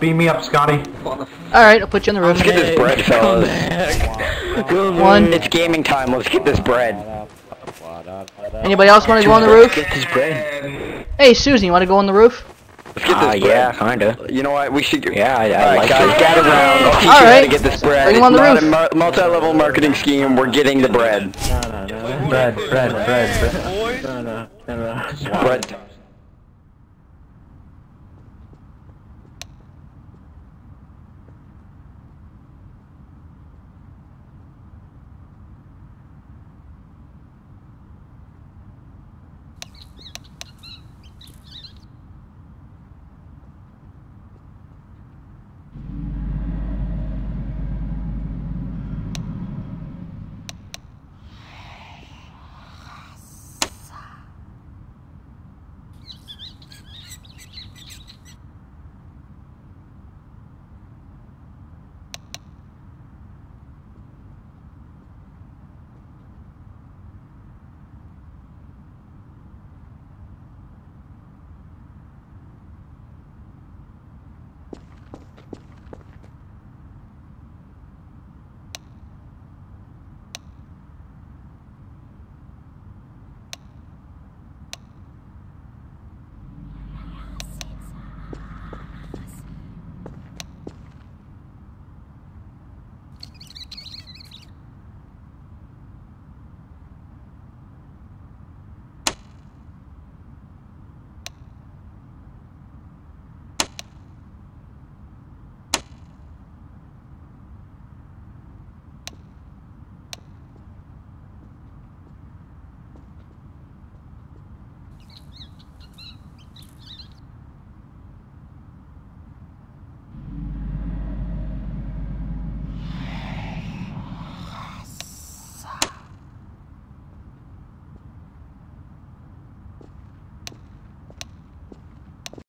Beam me up, Scotty. Alright, I'll put you on the roof. Let's get this bread, fellas. One. It's gaming time. Let's get this bread. Anybody else want to go on the roof? Get this bread. Hey, Susan, you want to go on the roof? Let's get Ah, this yeah, bread. kinda. You know what? We should. Get... Yeah, I, I All right, like guys, it. gather around. I'll teach you All how to get this bread. Bring It's on the not roof. a mu- multi-level marketing scheme. We're getting the bread. Bread, bread, bread, bread. Bread.